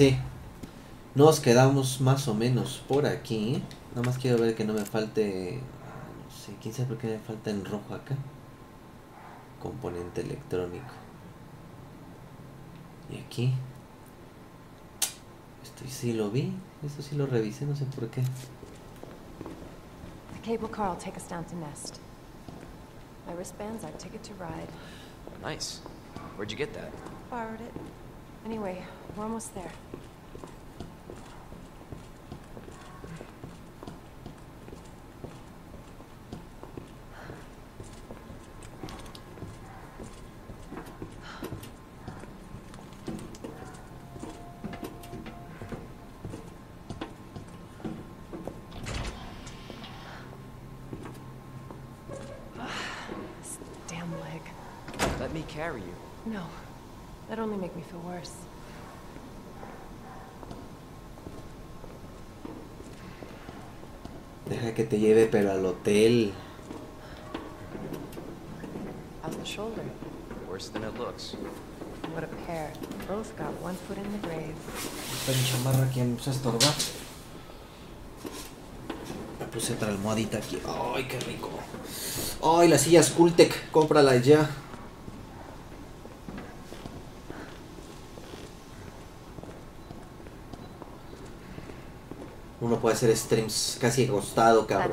Sí. Nos quedamos más o menos por aquí. Nada más quiero ver que no me falte... No sé, quién sabe por qué me falta en rojo acá. Componente electrónico. Y aquí. Esto sí lo vi. Esto sí lo revisé, no sé por qué. The cable car will take us down to Nest. My wristband's our ticket to ride. Nice. Where'd you get that? Borrowed it. Anyway, we're almost there. This damn leg. Let me carry you. No. That'd only make me feel worse. Deja que te lleve, pero al hotel. How's the shoulder? Worse than it looks. What a pair. Both got one foot in the grave. Esta mi chamarra que me empezó a estorbar. Me puse otra almohadita aquí. Ay, qué rico. Ay, la silla Scultec. Cómprala ya. Uno puede hacer streams casi acostado, cabrón.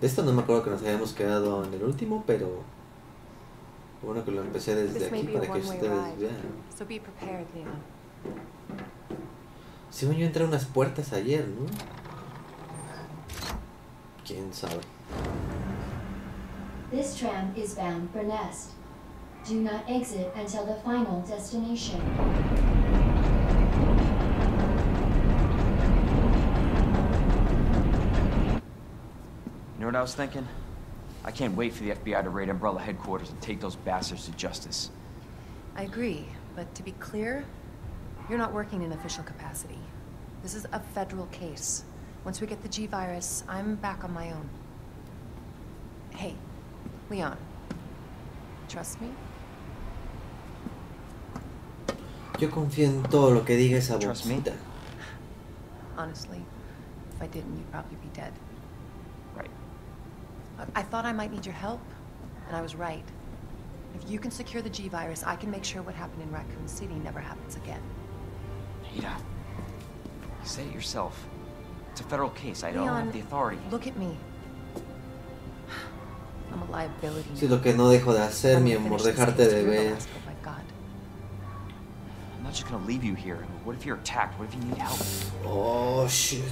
De esto no me acuerdo que nos habíamos quedado en el último, pero bueno que lo empecé desde aquí para que ustedes vean. So be prepared, Leon. Si yo entré a unas puertas ayer, ¿no? Quién sabe. This tram is bound for Nest. Do not exit until the final destination. You know what I was thinking? I can't wait for the FBI to raid Umbrella headquarters and take those bastards to justice. I agree, but to be clear, you're not working in official capacity. This is a federal case. Once we get the G virus, I'm back on my own. Hey, Leon. Trust me? Yo confío en todo lo que diga esa Trust me? Honestly, if I didn't, you'd probably be dead. Right. I- I thought I might need your help, and I was right. If you can secure the G virus, I can make sure what happened in Raccoon City never happens again. Ada, you said it yourself. It's a federal case. I don't have the authority. Look at me. I'm a liability. Sí, now. lo que no dejo de hacer, I'm mi gonna amor, finish this dejarte de through the ver. Oh my God. I'm not just gonna leave you here. What if you're attacked? What if you need help? Oh, shit.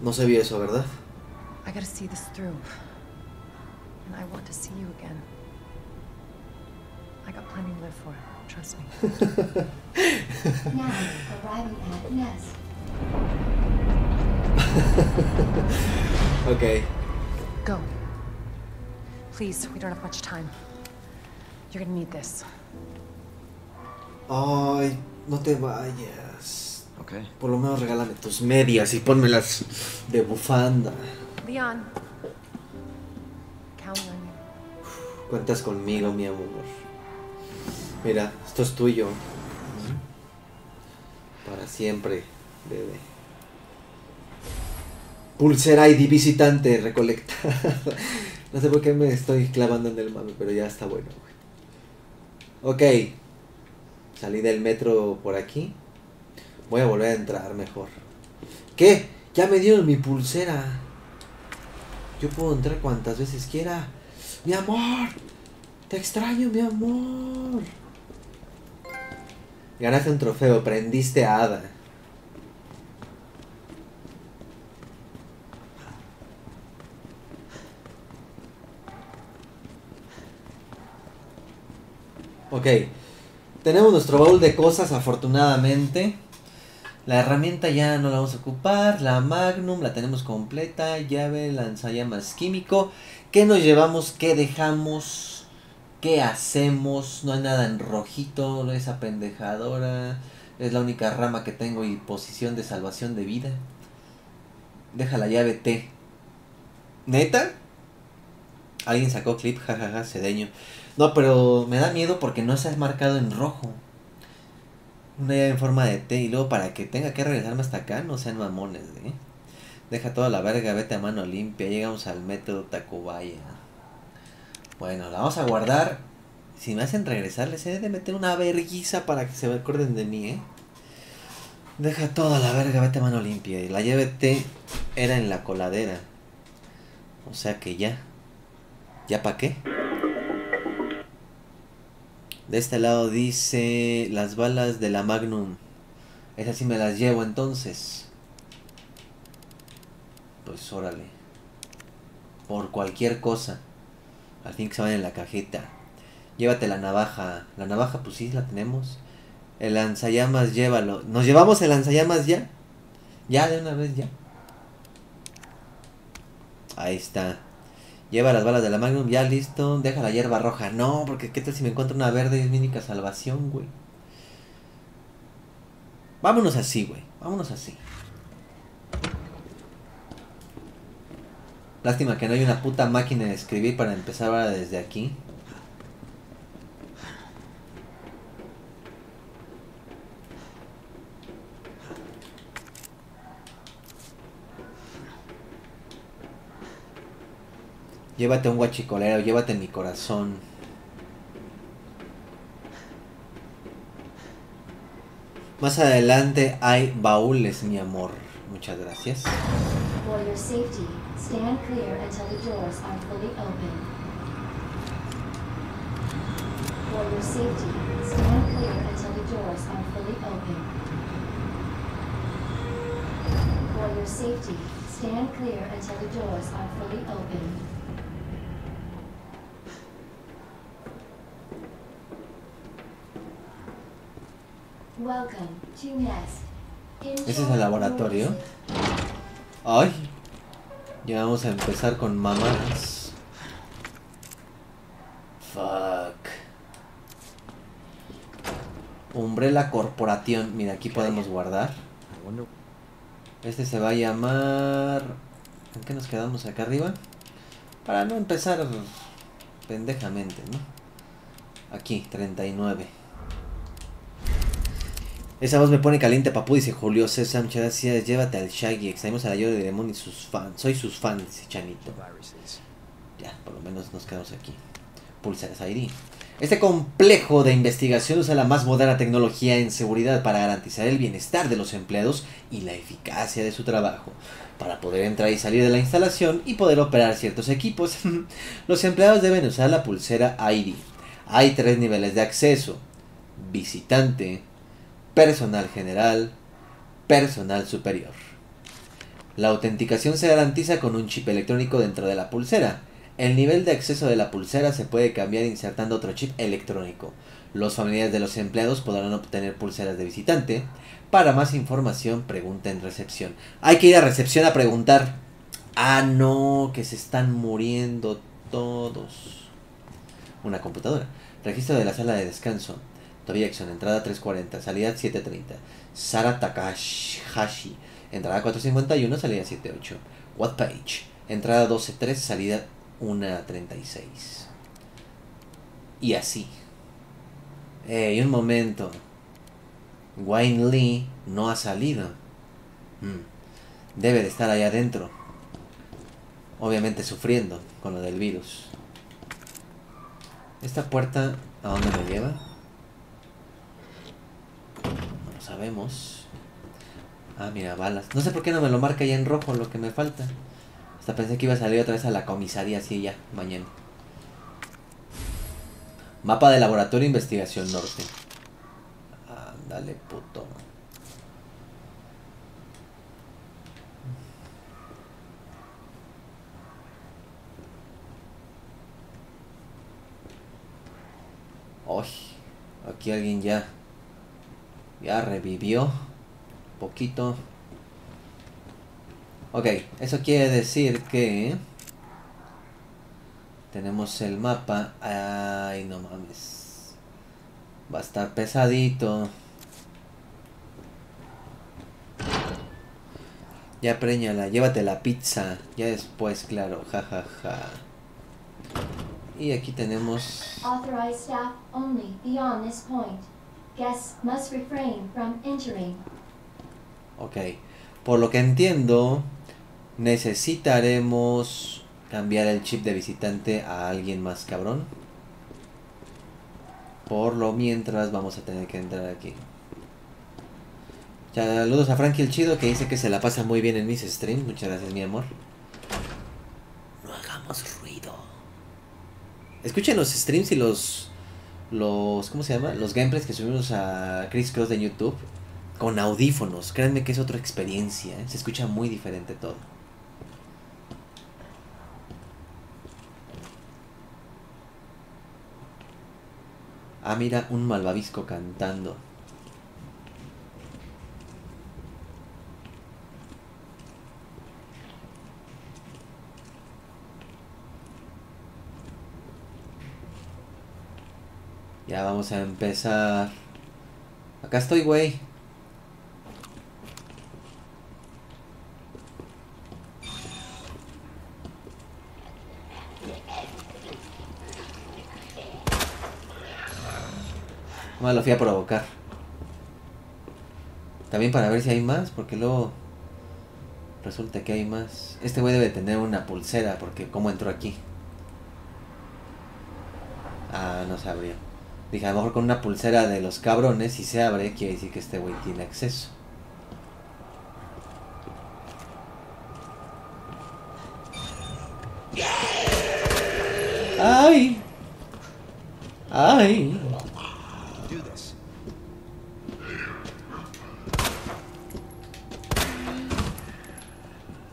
No se vio eso, ¿verdad? I gotta see this through. And I want to see you again. I got plenty to live for. Trust me. Now, arriving at Nest. ok. Go. Please, we don't have much time. You're gonna need this. Ay, no te vayas. Okay. Por lo menos regálame tus medias y pónmelas de bufanda. Leon. You. Cuentas conmigo, mi amor. Mira, esto es tuyo. Para siempre, bebé. Pulsera ID visitante recolectada. No sé por qué me estoy clavando en el mame, pero ya está bueno. güey. Ok. Salí del metro por aquí. Voy a volver a entrar mejor. ¿Qué? Ya me dieron mi pulsera. Yo puedo entrar cuantas veces quiera. Mi amor. Te extraño, mi amor. Ganaste un trofeo, prendiste a Ada. Ok. Tenemos nuestro baúl de cosas, afortunadamente. La herramienta ya no la vamos a ocupar. La Magnum la tenemos completa. Llave, lanzallamas químico. ¿Qué nos llevamos? ¿Qué dejamos? ¿Qué hacemos? No hay nada en rojito. Esa pendejadora. Es la única rama que tengo y posición de salvación de vida. Deja la llave T. ¿Neta? Alguien sacó clip, jajaja, cedeño. No, pero me da miedo porque no se ha marcado en rojo. Una llave en forma de T y luego para que tenga que regresarme hasta acá, no sean mamones, ¿eh? Deja toda la verga, vete a mano limpia. Llegamos al método Tacubaya. Bueno, la vamos a guardar. Si me hacen regresar, les he de meter una verguiza para que se acuerden de mí, ¿eh? Deja toda la verga, vete a mano limpia. Y la llave T era en la coladera. O sea que ya. ¿Ya para qué? De este lado dice las balas de la Magnum. Esas sí me las llevo entonces. Pues órale. Por cualquier cosa. Al fin que se van en la cajeta. Llévate la navaja. La navaja pues sí la tenemos. El lanzallamas llévalo. ¿Nos llevamos el lanzallamas ya? Ya de una vez ya. Ahí está. Lleva las balas de la Magnum, ya listo. Deja la hierba roja. No, porque qué tal si me encuentro una verde y es mi única salvación, güey. Vámonos así, güey. Vámonos así. Lástima que no hay una puta máquina de escribir para empezar ahora desde aquí. Llévate un guachicolero, llévate mi corazón. Más adelante hay baúles, mi amor. Muchas gracias. For your safety, stand clear until the doors are fully open. For your safety, stand clear until the doors are fully open. For your safety, stand clear until the doors are fully open. Welcome to Nest. ¿Ese es el laboratorio? Ay. Ya vamos a empezar con mamadas. Fuck. Umbrella Corporación. Mira, aquí podemos guardar. Este se va a llamar... ¿En qué nos quedamos acá arriba? Para no empezar pendejamente, ¿no? Aquí, 39. Esa voz me pone caliente, papu, dice Julio César. Muchas gracias. Llévate al Shaggy. Extraemos a la de Demon y sus fans. Soy sus fans, Chanito. Ya, por lo menos nos quedamos aquí. Pulsares ID. Este complejo de investigación usa la más moderna tecnología en seguridad para garantizar el bienestar de los empleados y la eficacia de su trabajo. Para poder entrar y salir de la instalación y poder operar ciertos equipos, los empleados deben usar la pulsera ID. Hay tres niveles de acceso. Visitante, personal general, personal superior. La autenticación se garantiza con un chip electrónico dentro de la pulsera. El nivel de acceso de la pulsera se puede cambiar insertando otro chip electrónico. Los familiares de los empleados podrán obtener pulseras de visitante. Para más información, pregunta en recepción. Hay que ir a recepción a preguntar. Ah, no, que se están muriendo todos. Una computadora. Registro de la sala de descanso. Jackson, entrada 340, salida 730. Sara Takahashi, entrada 451, salida 78. What Page, entrada 123, salida 136. Y así. Eh, un momento. Wayne Lee no ha salido. Mm. Debe de estar allá adentro. Obviamente sufriendo con lo del virus. ¿Esta puerta a dónde me lleva? No sabemos. Ah, mira, balas. No sé por qué no me lo marca ya en rojo lo que me falta. Hasta pensé que iba a salir otra vez a la comisaría así ya, mañana. Mapa de laboratorio investigación norte. Ándale, puto. Uy, aquí alguien ya ya revivió. Poquito. Ok, eso quiere decir que... Tenemos el mapa. Ay, no mames. Va a estar pesadito. Ya preñala, llévate la pizza. Ya después, claro, jajaja. Ja, ja. Y aquí tenemos... Authorized staff only beyond this point. Guests must refrain from entering. Ok. Por lo que entiendo, necesitaremos cambiar el chip de visitante a alguien más cabrón. Por lo mientras vamos a tener que entrar aquí. Saludos a Frankie el Chido que dice que se la pasa muy bien en mis streams. Muchas gracias, mi amor. No hagamos ruido. Escuchen los streams y los. Los. ¿Cómo se llama? Los gameplays que subimos a Chris Cross de YouTube. Con audífonos. Créanme que es otra experiencia. ¿eh? Se escucha muy diferente todo. Ah, mira, un malvavisco cantando. Ya vamos a empezar. Acá estoy, güey. No lo fui a provocar. También para ver si hay más, porque luego resulta que hay más. Este güey debe tener una pulsera, porque ¿cómo entró aquí? Ah, no sabría. Dije, a lo mejor con una pulsera de los cabrones, si se abre, quiere decir que este güey tiene acceso. ¡Ay! ¡Ay!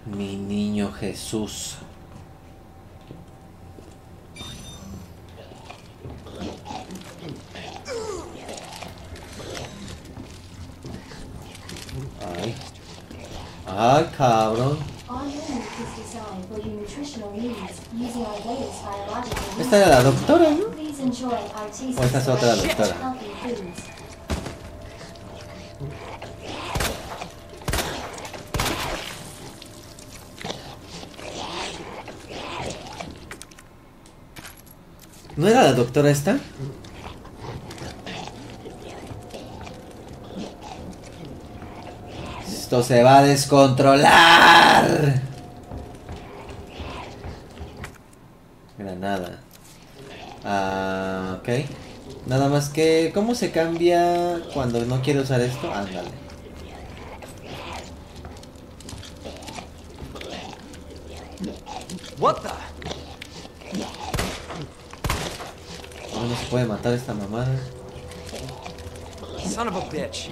Mi niño Jesús. Ay. Ay, cabrón. Esta era la doctora, ¿no? O esta es otra doctora. ¿No era la doctora esta? Esto se va a descontrolar. Granada. Ah, ok. Nada más que... ¿Cómo se cambia cuando no quiero usar esto? Ándale. What the? ¿Cómo no se puede matar esta mamada? Son of a bitch.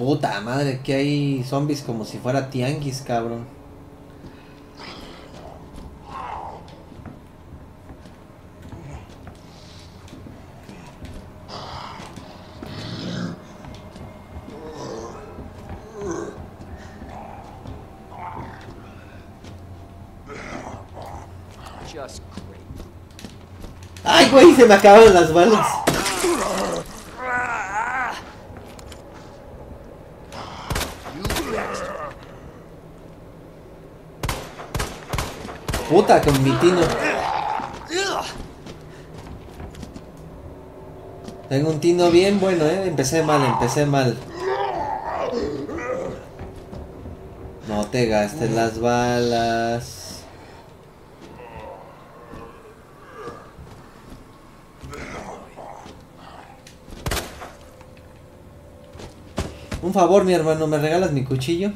Puta madre, que hay zombies como si fuera tianguis, cabrón. Just great. ¡Ay, güey! Se me acabaron las balas. Puta, con mi tino. Tengo un tino bien bueno, eh. Empecé mal, empecé mal. No te gastes las balas. Un favor, mi hermano, ¿me regalas mi cuchillo?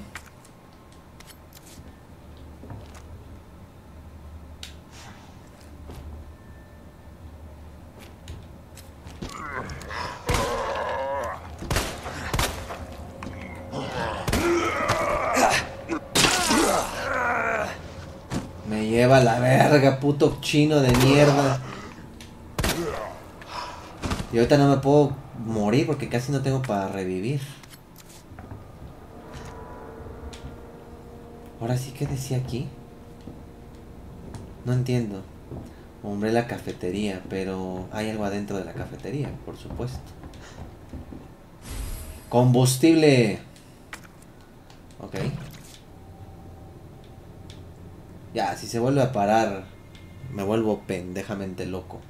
lleva la verga, puto chino de mierda. Y ahorita no me puedo morir porque casi no tengo para revivir. Ahora sí que decía aquí. No entiendo. Hombre, la cafetería, pero hay algo adentro de la cafetería, por supuesto. Combustible. Ok. Ya, si se vuelve a parar, me vuelvo pendejamente loco.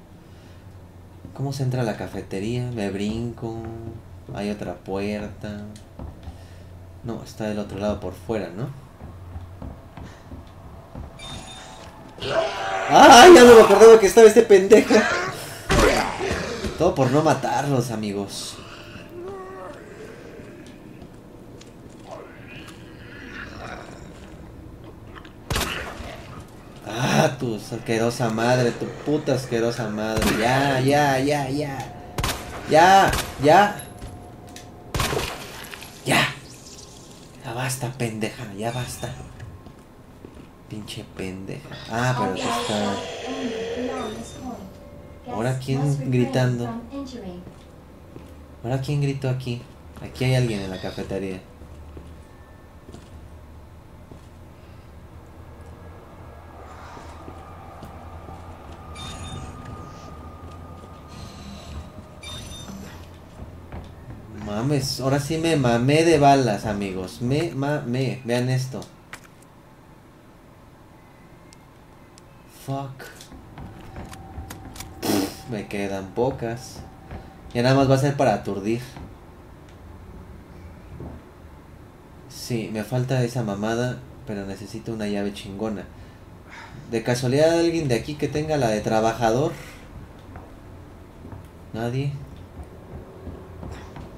¿Cómo se entra a la cafetería? Me brinco. Hay otra puerta. No, está del otro lado por fuera, ¿no? ¡Ay! Ya no me acordaba que estaba este pendejo. Todo por no matarlos, amigos. Ah, tu asquerosa madre, tu puta asquerosa madre. Ya, ya, ya, ya. Ya, ya. Ya. Ya basta, pendeja, ya basta. Pinche pendeja. Ah, pero que está. Ahora, ¿quién gritando? Ahora, ¿quién gritó aquí? Aquí hay alguien en la cafetería. Ahora sí me mamé de balas, amigos. Me mamé. Vean esto. Fuck. Me quedan pocas. Y nada más va a ser para aturdir. Sí, me falta esa mamada, pero necesito una llave chingona. ¿De casualidad alguien de aquí que tenga la de trabajador? ¿Nadie?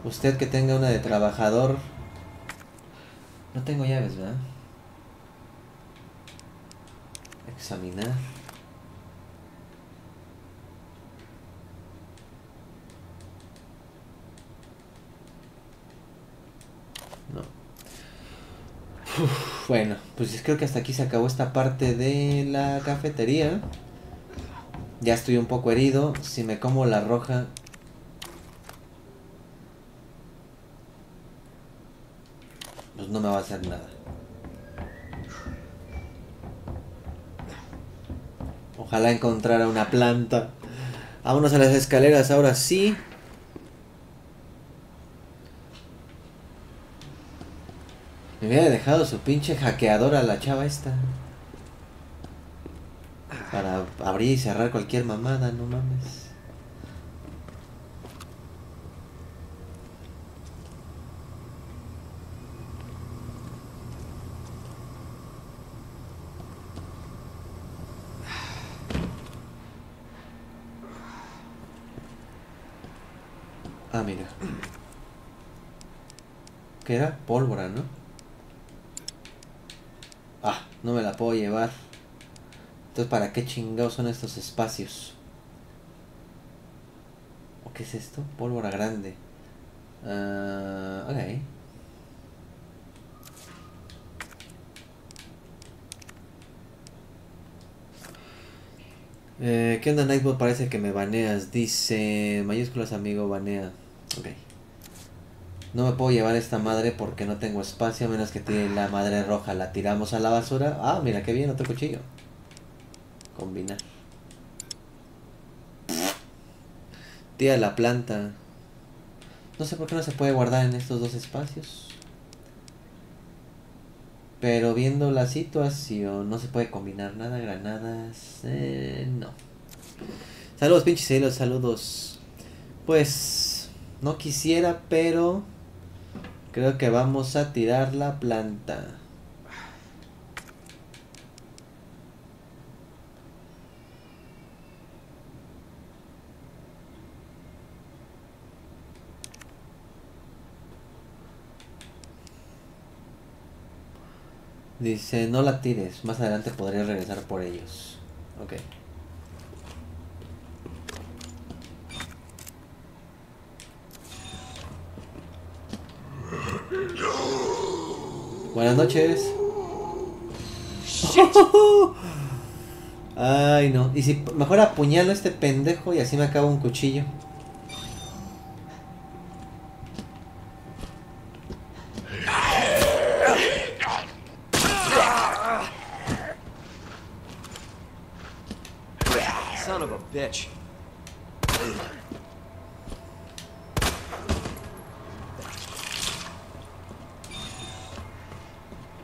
Usted que tenga una de trabajador. No tengo llaves, ¿verdad? Examinar. No. Bueno, pues creo que hasta aquí se acabó esta parte de la cafetería. Ya estoy un poco herido. Si me como la roja, pues no me va a hacer nada. Ojalá encontrara una planta. Vámonos a las escaleras, ahora sí. Me hubiera dejado su pinche hackeador a la chava esta. Para abrir y cerrar cualquier mamada, no mames. Ah, mira. ¿Qué era? Pólvora, ¿no? Ah, no me la puedo llevar. Entonces, ¿para qué chingados son estos espacios? ¿O qué es esto? Pólvora grande. Ah, ok. Eh, ¿Qué onda, Nightbot? Parece que me baneas. Dice, mayúsculas, amigo, banea. Ok. No me puedo llevar esta madre porque no tengo espacio, a menos que tiene la madre roja. La tiramos a la basura. Ah, mira qué bien, otro cuchillo. Combinar. Tira la planta. No sé por qué no se puede guardar en estos dos espacios. Pero viendo la situación, no se puede combinar nada, granadas. Eh, no. Saludos, pinches saludos. Pues no quisiera, pero creo que vamos a tirar la planta. Dice, no la tires, más adelante podría regresar por ellos. Ok. Buenas noches. Ay, no. Y si mejor apuñalo a este pendejo y así me acabo un cuchillo. Son of a bitch.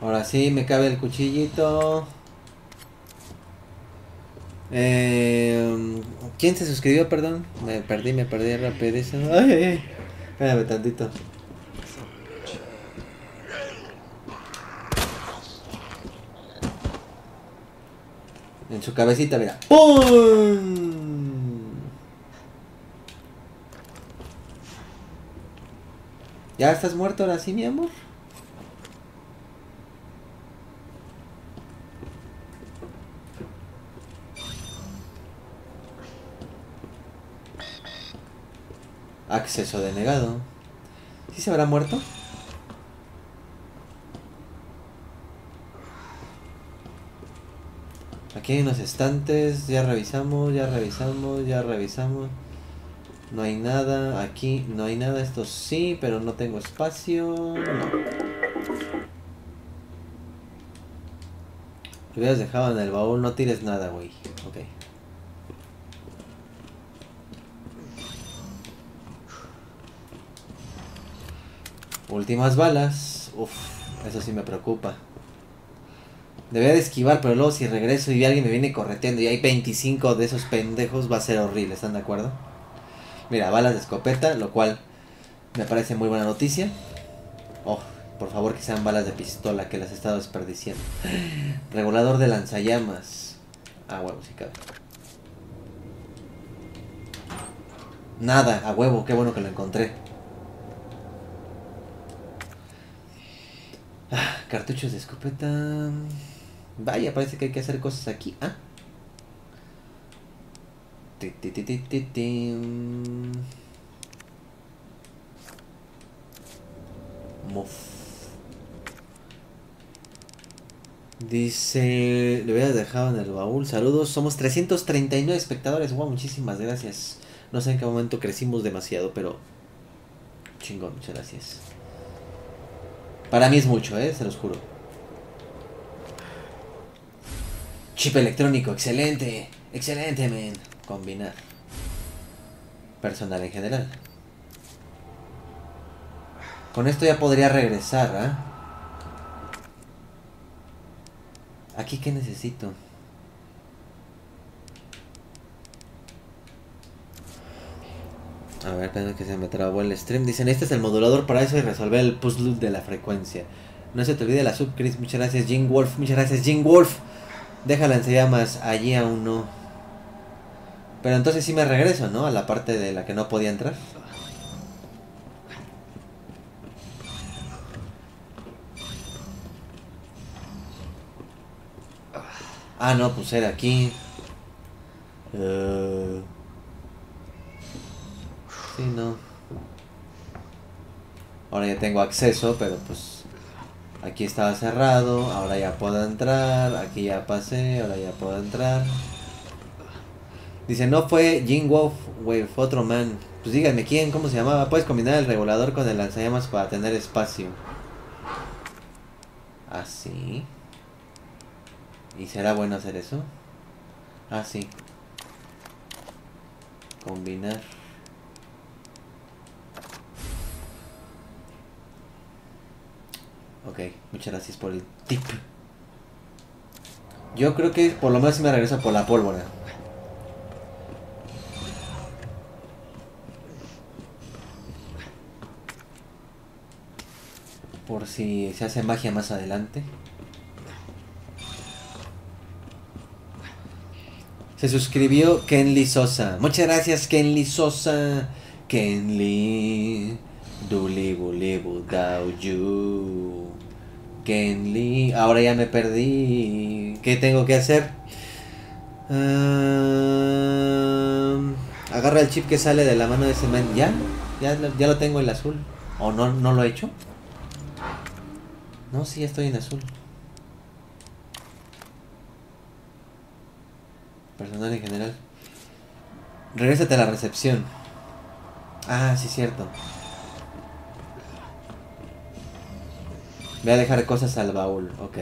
Ahora sí, me cabe el cuchillito. Eh, ¿Quién se suscribió, perdón? Me perdí, me perdí rapidísimo. Ay, ay, ay. Espérame tantito. En su cabecita, mira. ¡Pum! ¿Ya estás muerto ahora sí, mi amor? Acceso denegado. ¿Sí se habrá muerto? Aquí hay unos estantes, ya revisamos, ya revisamos, ya revisamos. No hay nada, aquí no hay nada, esto sí, pero no tengo espacio. No. Lo hubieras dejado en el baúl, no tires nada, güey. Ok. Últimas balas. Uf, eso sí me preocupa. Debería de esquivar, pero luego si regreso y alguien me viene correteando y hay 25 de esos pendejos, va a ser horrible, ¿están de acuerdo? Mira, balas de escopeta, lo cual me parece muy buena noticia. Oh, por favor que sean balas de pistola, que las he estado desperdiciando. Regulador de lanzallamas. Ah, huevo, sí cabe. Nada, a huevo, qué bueno que lo encontré. Ah, cartuchos de escopeta. Vaya, parece que hay que hacer cosas aquí. Ah. Mof. Dice, voy a dejar en el baúl. Saludos, somos 339 espectadores. Wow, muchísimas gracias. No sé en qué momento crecimos demasiado, pero chingón, muchas gracias. Para mí es mucho, eh, se los juro. Chip electrónico, excelente. Excelente, men. Combinar. Personal en general. Con esto ya podría regresar, ¿ah? ¿Aquí qué necesito? A ver, espérame que se me trabó el stream. Dicen, este es el modulador para eso y resolver el puzzle de la frecuencia. No se te olvide la sub, Chris. Muchas gracias, Jim Wolf. Muchas gracias, Jim Wolf. Déjala en más allí aún no. Pero entonces sí me regreso, ¿no? A la parte de la que no podía entrar. Ah, no, pues era aquí. Eh, Sí, no. Ahora ya tengo acceso, pero pues aquí estaba cerrado, ahora ya puedo entrar, aquí ya pasé, ahora ya puedo entrar. Dice, no fue Jing Wolf, güey, fue otro man. Pues díganme quién, cómo se llamaba. Puedes combinar el regulador con el lanzallamas para tener espacio. Así. ¿Y será bueno hacer eso? Ah, sí. Combinar. Ok, muchas gracias por el tip. Yo creo que por lo menos me regreso por la pólvora. Por si se hace magia más adelante. Se suscribió Kenly Sosa. Muchas gracias Kenly Sosa. Kenly. Dulibu Dao Yu. Kenly. Ahora ya me perdí. ¿Qué tengo que hacer? Ah, agarra el chip que sale de la mano de ese man. ¿Ya? ¿Ya, ya lo tengo en azul? ¿O no, no lo he hecho? No, sí, estoy en azul. Personal en general. Regrésate a la recepción. Ah, sí, cierto. Voy a dejar cosas al baúl, ok.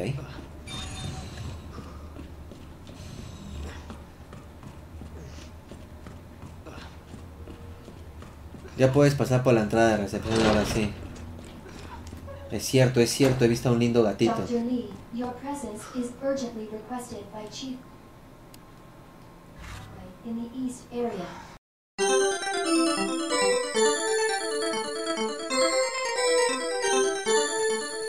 Ya puedes pasar por la entrada de recepción ahora sí. Es cierto, es cierto, he visto a un lindo gatito. Lee, your.